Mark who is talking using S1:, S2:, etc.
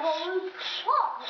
S1: whole world.